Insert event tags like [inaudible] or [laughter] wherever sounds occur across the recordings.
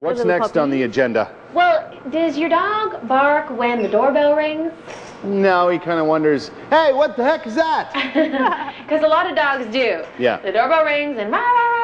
What's next on the agenda? Well, does your dog bark when the doorbell rings? No, he kind of wonders, hey, what the heck is that? [laughs] Because a lot of dogs do. Yeah. The doorbell rings and rah, rah, rah,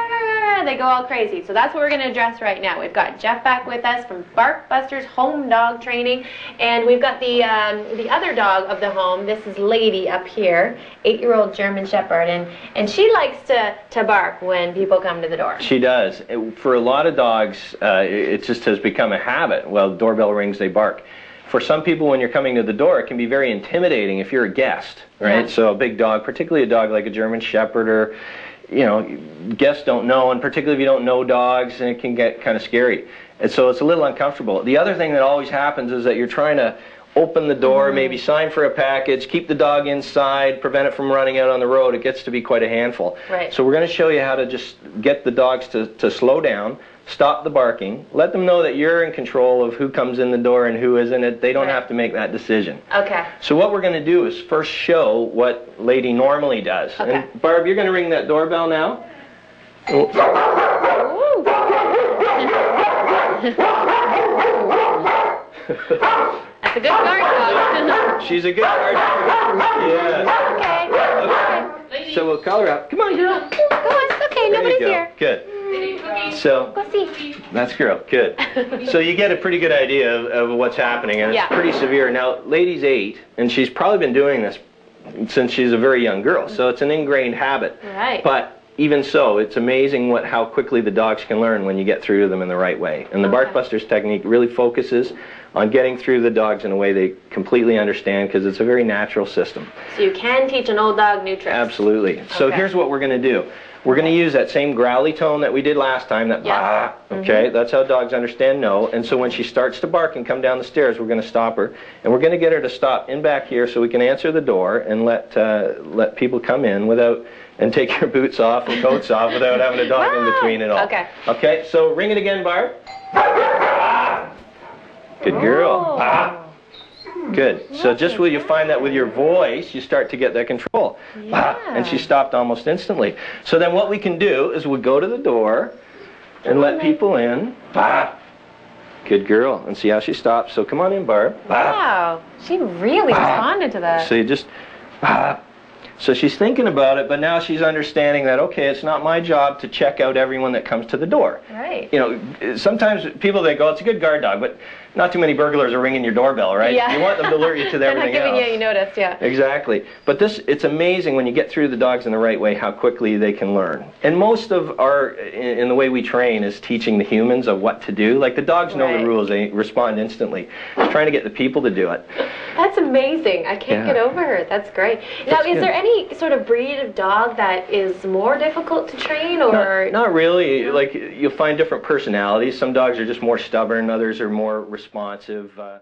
they go all crazy. So that's what we're going to address right now. We've got Jeff back with us from Bark Busters Home Dog Training, and we've got the um, the other dog of the home. This is Lady up here, eight-year-old German Shepherd, and and she likes to to bark when people come to the door. She does. It- For a lot of dogs, uh, it it just has become a habit. Well, doorbell rings, they bark. For some people, when you're coming to the door, it can be very intimidating if you're a guest, right? Yeah. So a big dog, particularly a dog like a German Shepherd or, you know, guests don't know, and particularly if you don't know dogs, and it can get kind of scary. And so it's a little uncomfortable. The other thing that always happens is that you're trying to open the door, Mm-hmm. maybe sign for a package, keep the dog inside, prevent it from running out on the road. It gets to be quite a handful. Right. So we're going to show you how to just get the dogs to, to slow down, stop the barking, let them know that you're in control of who comes in the door and who isn't. It They don't Right. have to make that decision. Okay. So what we're going to do is first show what Lady normally does. Okay. And Barb, you're going to ring that doorbell now. Ooh. [laughs] [laughs] That's a good guard dog. She's a good guard. Yeah. okay. Okay. So we'll call her out. Come on, girl. Go on. It's okay. There Nobody's you go. here. Good. So Go see. That's girl. Good. so you get a pretty good idea of, of what's happening, and it's Yeah. pretty severe. Now, lady's eight, and she's probably been doing this since she's a very young girl, so it's an ingrained habit. Right. But even so, it's amazing what how quickly the dogs can learn when you get through to them in the right way. And the Okay. Bark Busters technique really focuses on getting through the dogs in a way they completely understand because it's a very natural system. So you can teach an old dog new tricks. Absolutely. So Okay. here's what we're going to do. We're going to use that same growly tone that we did last time, that Yeah. Mm-hmm. okay? That's how dogs understand no. And so when she starts to bark and come down the stairs, we're going to stop her. And we're going to get her to stop in back here so we can answer the door and let, uh, let people come in without, and take your boots off and coats off without having a dog in between it all. Okay. Okay, so ring it again, Barb. Good girl. Ah. Good. So just will you find that with your voice, you start to get that control. Ah, And she stopped almost instantly. So then what we can do is we'll go to the door and let people in. Ah. Good girl. And see how she stops. So come on in, Barb. Ah. Wow. She really responded to that. So you just. ah. So she's thinking about it, but now she's understanding that, okay, it's not my job to check out everyone that comes to the door. Right. You know, sometimes people they go, it's a good guard dog, but not too many burglars are ringing your doorbell, right? Yeah. You want them to alert you to [laughs] everything They're not giving else. you, you noticed, yeah. Exactly. But this, it's amazing when you get through the dogs in the right way how quickly they can learn. And most of our, in, in the way we train, is teaching the humans of what to do. Like the dogs know Right. the rules, they respond instantly. It's trying to get the people to do it. That's amazing. I can't Yeah. get over it. That's great. Now, That's is good. there any sort of breed of dog that is more difficult to train or? Not, not really. Like you'll find different personalities. Some dogs are just more stubborn. Others are more responsive. Uh,